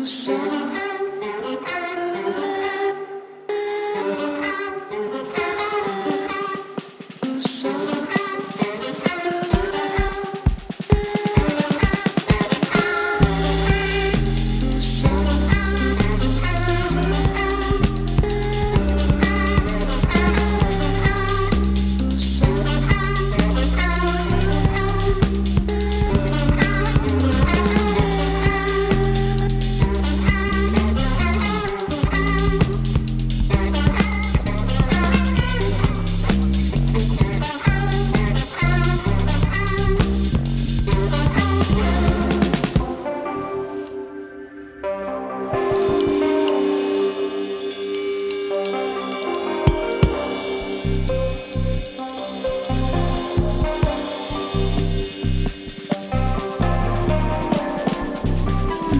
不舍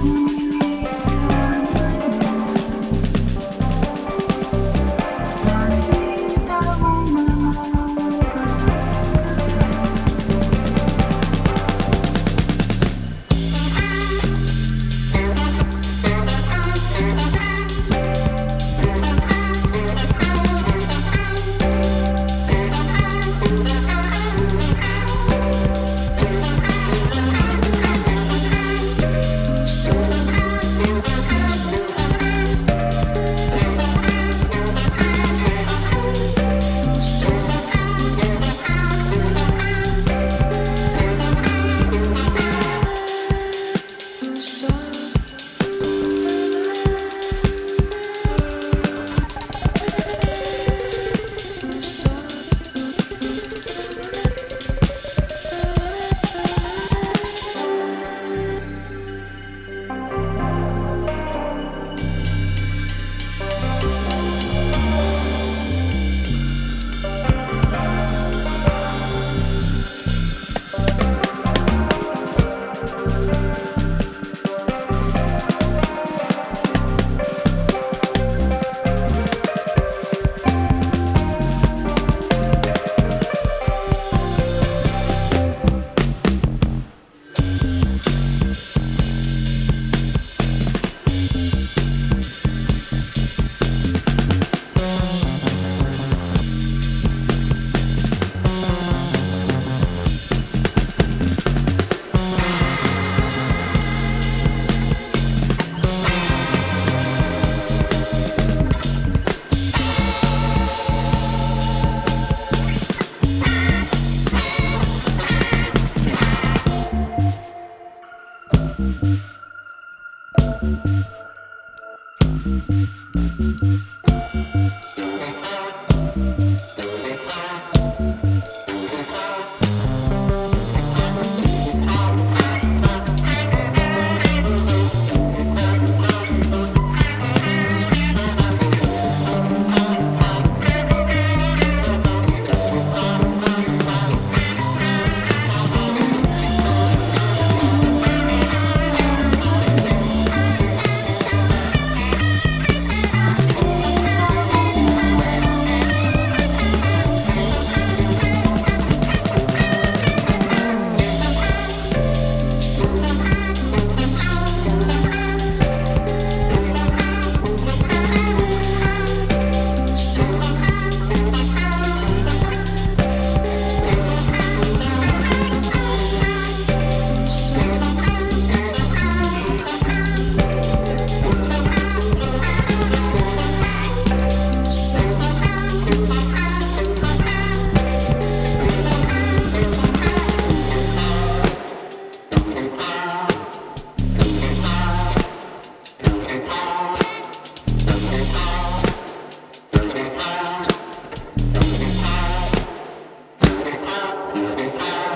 Thank Mm-hmm. Thank.